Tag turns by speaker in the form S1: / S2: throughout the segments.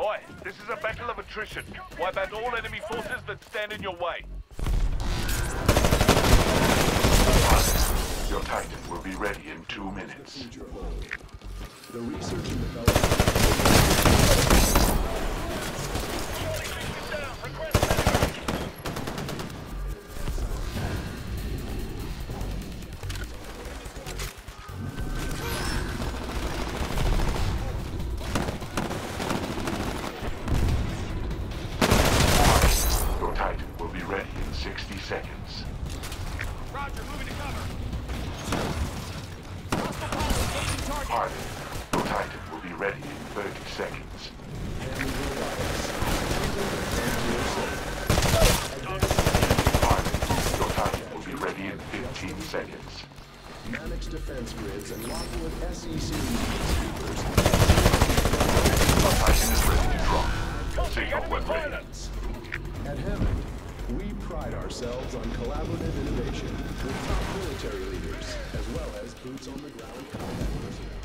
S1: Oi, this is a battle of attrition. Wipe out all enemy forces that stand in your way.
S2: Your Titan will be ready in two minutes.
S3: The research and development.
S2: Seconds.
S3: Mannix defense grids and Lockwood SEC speakers.
S2: Your Titan is ready to drop. Signal when ready.
S3: At Hammond, we pride ourselves on collaborative innovation with top military leaders, as well as boots on the ground combat personnel.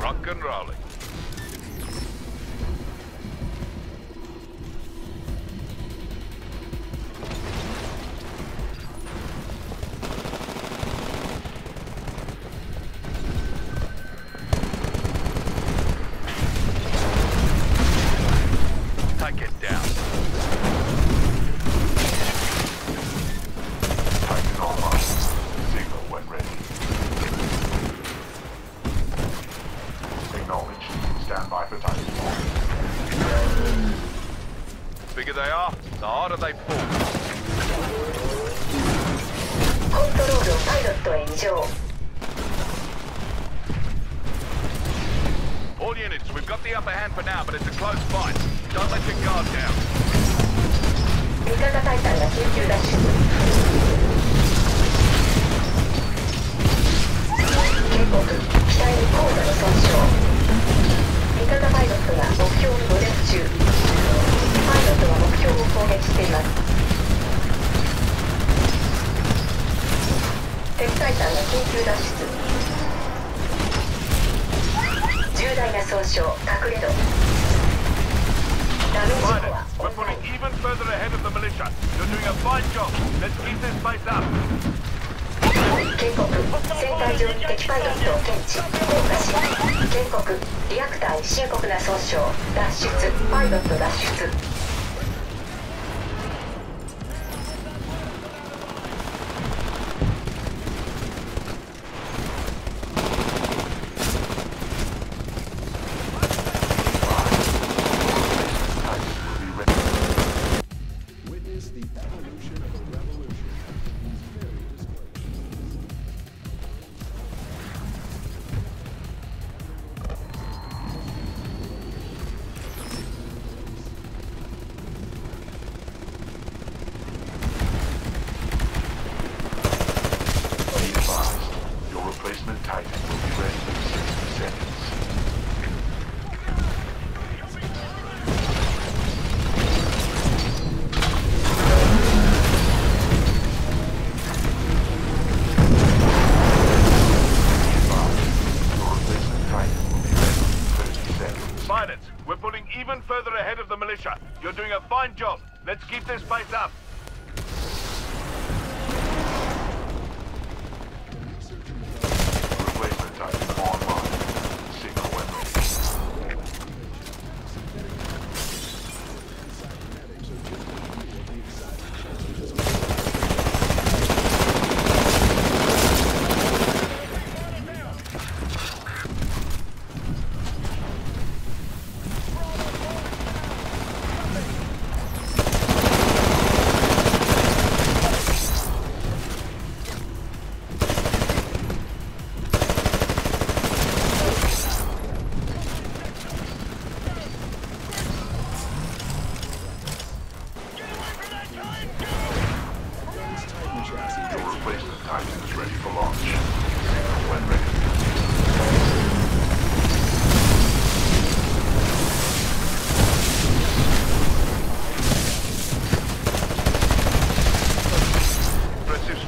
S1: Rock and rolling.
S2: Stand by for Titan launch.
S1: Bigger they are, the harder they fall.
S4: コントロールをパイロットへ異常
S1: All units, we've got the upper hand for now, but it's a close fight. Don't let your guard down.
S4: 味方タイタンが緊急脱出警告機体に高度の損傷 味方パイロットが目標に護列中パイロットは目標を攻撃しています敵タイタンが緊急脱出重大な損傷隠れろダメージコ
S1: Pilot,
S4: ア
S1: we're putting even further ahead of the militia. You're doing a fine job. Let's keep this place up.
S4: 敵パイロットを検知。降下し警告リアクターに深刻な損傷。脱出。パイロット脱出。
S1: Fine job. Let's keep this place up.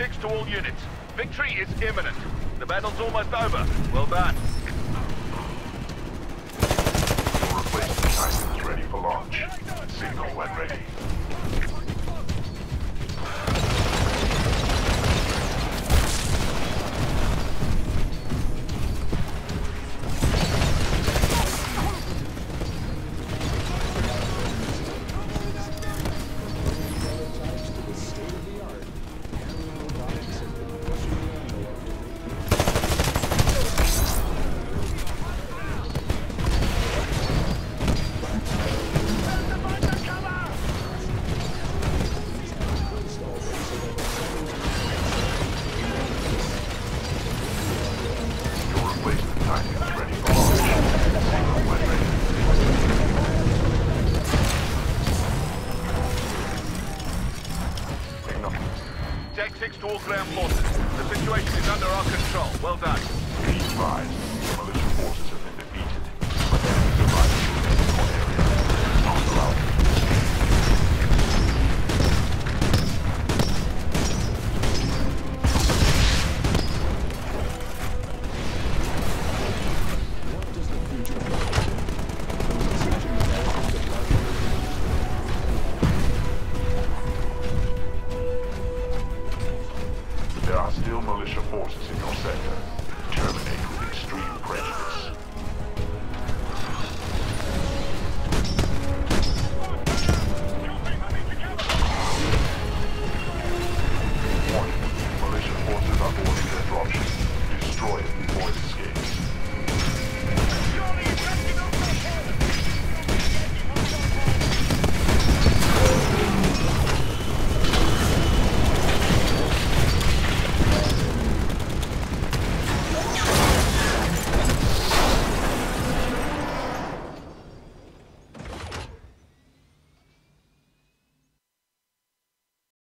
S1: 6 to all units. Victory is imminent. The battle's almost over. Well done.
S2: Your replacement is ready for launch. Signal when ready. enough.
S1: Take six to all ground forces. The situation is under our control. Well done.
S2: Keep the Militia forces have